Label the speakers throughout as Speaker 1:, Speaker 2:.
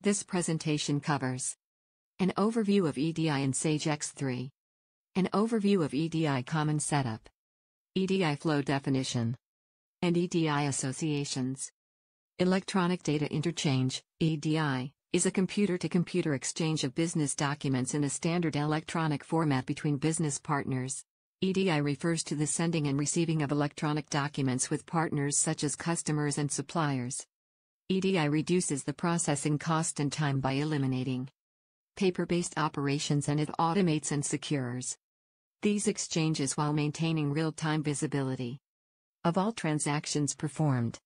Speaker 1: This presentation covers an overview of EDI in Sage X3, an overview of EDI common setup, EDI flow definition, and EDI associations. Electronic Data Interchange, EDI, is a computer to computer exchange of business documents in a standard electronic format between business partners. EDI refers to the sending and receiving of electronic documents with partners such as customers and suppliers. EDI reduces the processing cost and time by eliminating paper-based operations and it automates and secures these exchanges while maintaining real-time visibility of all transactions performed.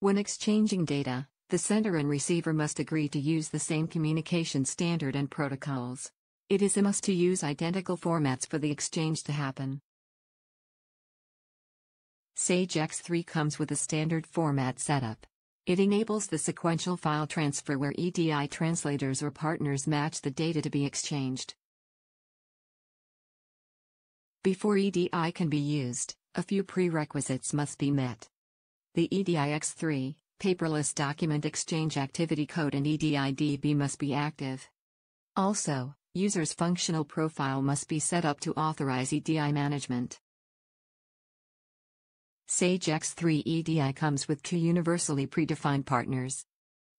Speaker 1: When exchanging data, the sender and receiver must agree to use the same communication standard and protocols. It is a must to use identical formats for the exchange to happen. Sage X3 comes with a standard format setup. It enables the sequential file transfer where EDI translators or partners match the data to be exchanged. Before EDI can be used, a few prerequisites must be met. The EDI X3, paperless document exchange activity code and EDI-DB must be active. Also, User's functional profile must be set up to authorize EDI management. Sage X3 EDI comes with two universally predefined partners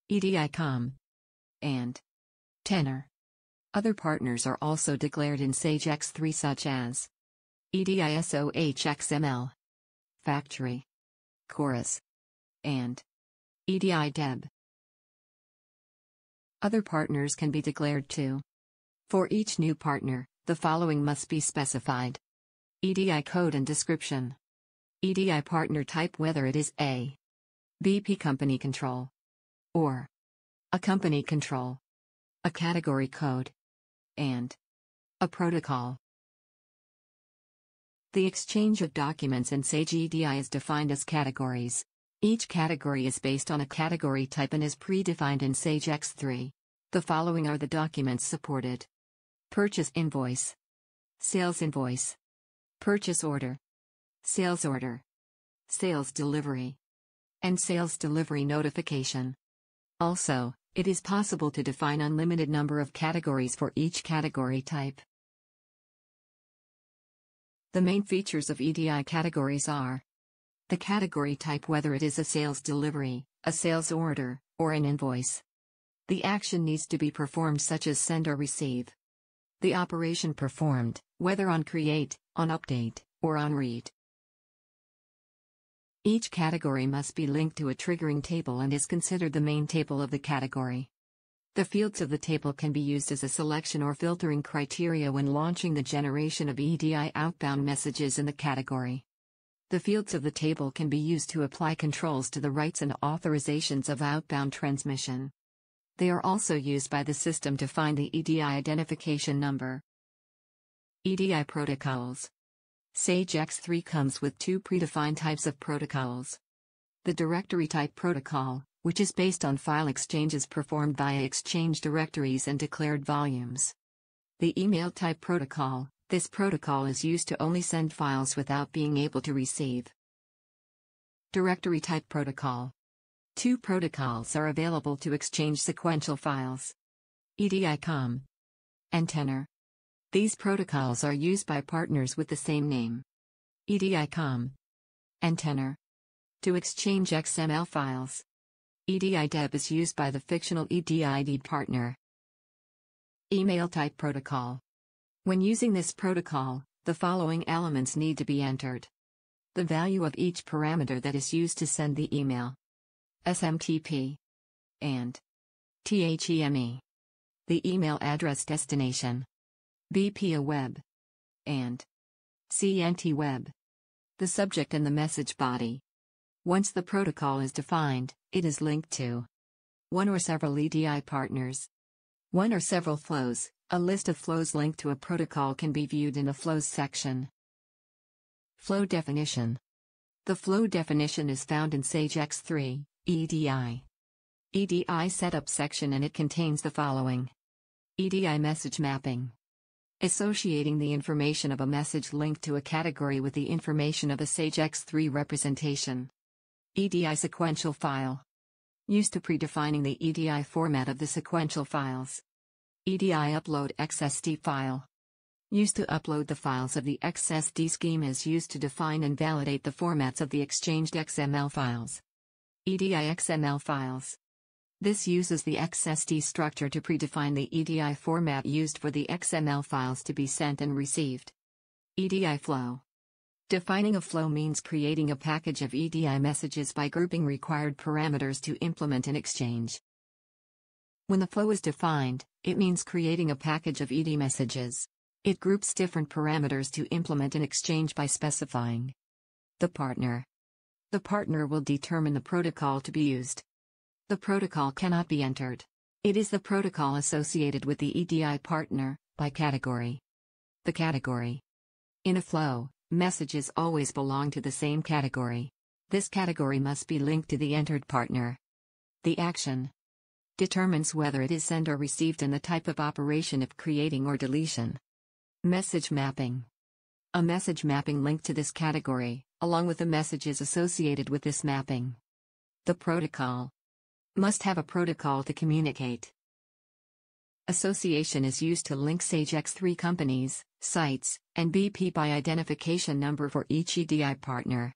Speaker 1: EDI-COM and Tenor. Other partners are also declared in Sage X3 such as EDI-SOH-XML, Factory, Chorus, and EDI-DEB. Other partners can be declared too. For each new partner, the following must be specified. EDI code and description. EDI partner type whether it is a BP company control or a company control, a category code, and a protocol. The exchange of documents in Sage EDI is defined as categories. Each category is based on a category type and is predefined in Sage X3. The following are the documents supported. Purchase invoice. Sales invoice. Purchase order. Sales order. Sales delivery. And sales delivery notification. Also, it is possible to define unlimited number of categories for each category type. The main features of EDI categories are the category type whether it is a sales delivery, a sales order, or an invoice. The action needs to be performed such as send or receive. The operation performed, whether on create, on update, or on read. Each category must be linked to a triggering table and is considered the main table of the category. The fields of the table can be used as a selection or filtering criteria when launching the generation of EDI outbound messages in the category. The fields of the table can be used to apply controls to the rights and authorizations of outbound transmission. They are also used by the system to find the EDI identification number. EDI protocols. Sage X3 comes with two predefined types of protocols. The directory type protocol, which is based on file exchanges performed via Exchange directories and declared volumes. The email type protocol, this protocol is used to only send files without being able to receive. Directory type protocol. Two protocols are available to exchange sequential files. EDI-COM and Tenor. These protocols are used by partners with the same name. EDI-COM and Tenor. To exchange XML files. EDI-DEB is used by the fictional EDI-DEB partner. Email type protocol. When using this protocol, the following elements need to be entered. The value of each parameter that is used to send the email. SMTP, and THEME. The email address destination. BPA Web, and CNT Web. The subject and the message body. Once the protocol is defined, it is linked to one or several EDI partners. One or several flows, a list of flows linked to a protocol can be viewed in the Flows section. Flow definition. The flow definition is found in Sage X3, EDI. EDI setup section and it contains the following. EDI message mapping. Associating the information of a message linked to a category with the information of a Sage X3 representation. EDI sequential file. Used to predefining the EDI format of the sequential files. EDI upload XSD file. Used to upload the files of the XSD schemas used to define and validate the formats of the exchanged XML files. EDI XML files. This uses the XSD structure to predefine the EDI format used for the XML files to be sent and received. EDI flow. Defining a flow means creating a package of EDI messages by grouping required parameters to implement an exchange. When the flow is defined, it means creating a package of EDI messages. It groups different parameters to implement an exchange by specifying the partner. The partner will determine the protocol to be used. The protocol cannot be entered. It is the protocol associated with the EDI partner, by category. The category. In a flow, Messages always belong to the same category. This category must be linked to the entered partner. The action determines whether it is sent or received and the type of operation of creating or deletion. Message mapping. A message mapping linked to this category, along with the messages associated with this mapping. The protocol must have a protocol to communicate. Association is used to link Sage X3 companies, sites, and BP by identification number for each EDI partner.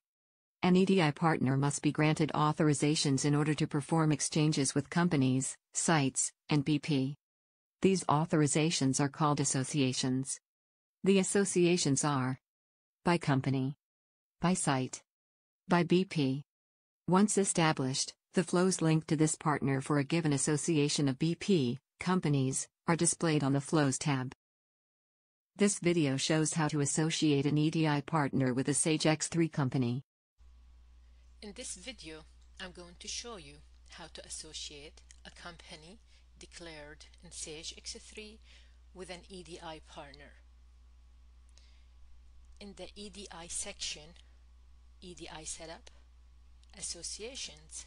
Speaker 1: An EDI partner must be granted authorizations in order to perform exchanges with companies, sites, and BP. These authorizations are called associations. The associations are by company, by site, by BP. Once established, the flows linked to this partner for a given association of BP, companies, are displayed on the Flows tab. This video shows how to associate an EDI partner with a Sage X3 company.
Speaker 2: In this video, I'm going to show you how to associate a company declared in Sage X3 with an EDI partner. In the EDI section, EDI Setup, Associations,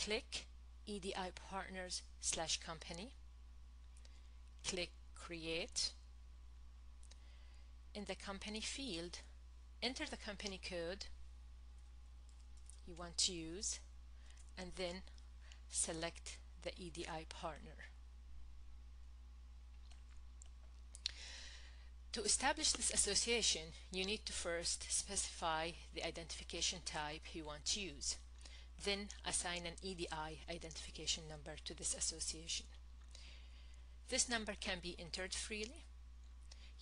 Speaker 2: click EDI Partners slash Company click Create. In the company field, enter the company code you want to use and then select the EDI partner. To establish this association, you need to first specify the identification type you want to use. Then assign an EDI identification number to this association. This number can be entered freely.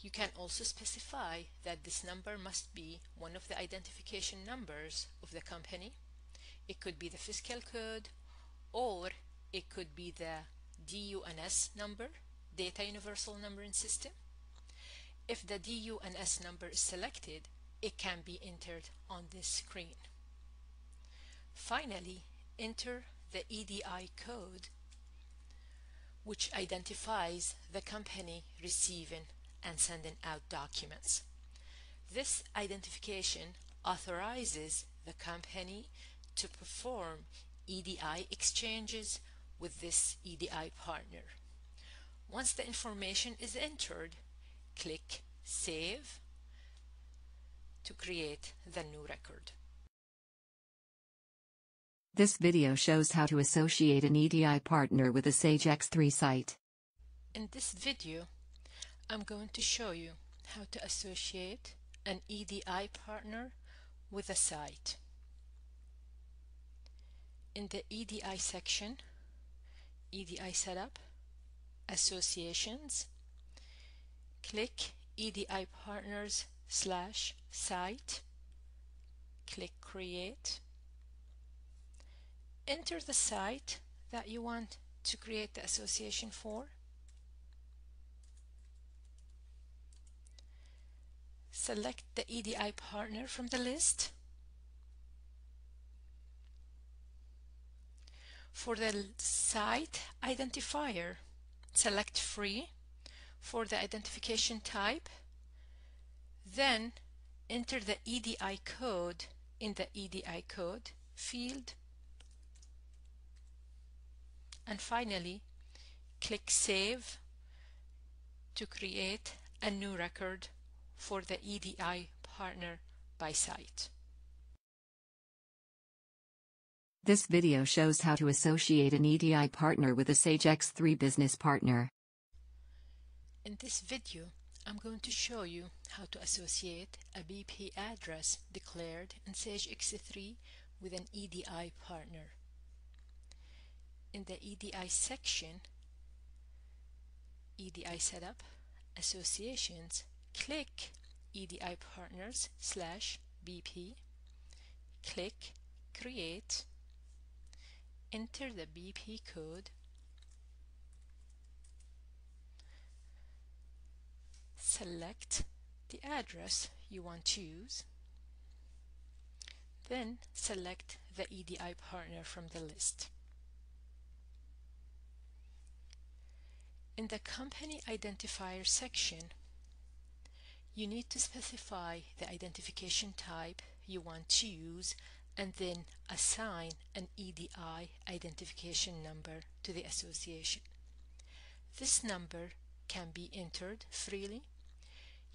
Speaker 2: You can also specify that this number must be one of the identification numbers of the company. It could be the fiscal code or it could be the DUNS number, Data Universal Numbering System. If the DUNS number is selected, it can be entered on this screen. Finally, enter the EDI code which identifies the company receiving and sending out documents. This identification authorizes the company to perform EDI exchanges with this EDI partner. Once the information is entered, click Save to create the new record.
Speaker 1: This video shows how to associate an EDI partner with a Sage X3 site.
Speaker 2: In this video, I'm going to show you how to associate an EDI partner with a site. In the EDI section, EDI Setup, Associations, click EDI Partners slash Site, click Create, enter the site that you want to create the association for. Select the EDI partner from the list. For the site identifier, select free for the identification type. Then enter the EDI code in the EDI code field and finally click Save to create a new record for the EDI partner by site.
Speaker 1: This video shows how to associate an EDI partner with a Sage X3 business partner.
Speaker 2: In this video, I'm going to show you how to associate a BP address declared in Sage X3 with an EDI partner. In the EDI section, EDI Setup, Associations, click EDI Partners slash BP, click Create, enter the BP code, select the address you want to use, then select the EDI partner from the list. In the Company Identifier section, you need to specify the identification type you want to use and then assign an EDI identification number to the association. This number can be entered freely.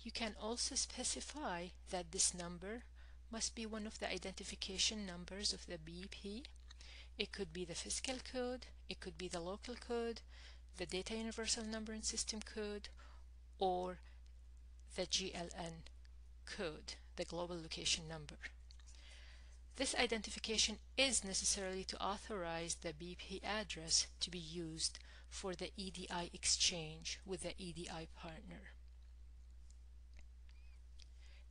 Speaker 2: You can also specify that this number must be one of the identification numbers of the BP. It could be the fiscal code, it could be the local code, the Data Universal Numbering System code or the GLN code, the Global Location Number. This identification is necessary to authorize the BP address to be used for the EDI exchange with the EDI partner.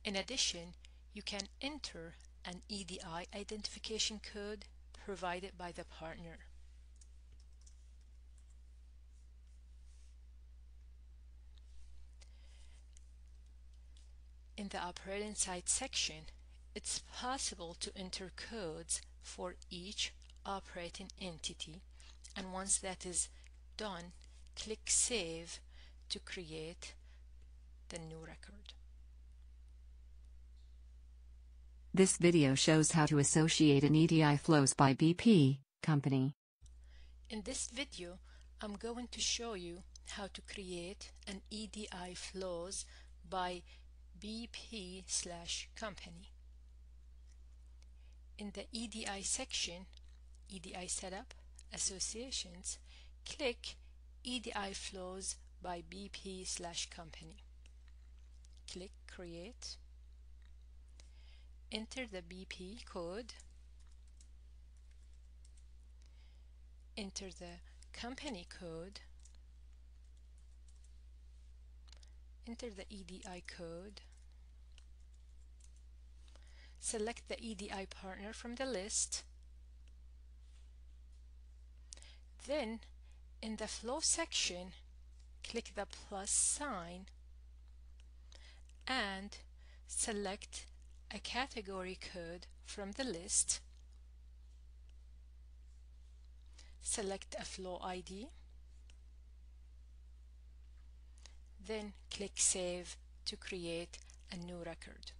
Speaker 2: In addition, you can enter an EDI identification code provided by the partner. In the operating site section, it's possible to enter codes for each operating entity and once that is done, click Save to create the new record.
Speaker 1: This video shows how to associate an EDI flows by BP company.
Speaker 2: In this video, I'm going to show you how to create an EDI flows by BP slash company. In the EDI section, EDI Setup, Associations, click EDI Flows by BP slash company. Click Create. Enter the BP code. Enter the company code enter the EDI code, select the EDI partner from the list, then in the flow section click the plus sign and select a category code from the list. Select a flow ID then click Save to create a new record.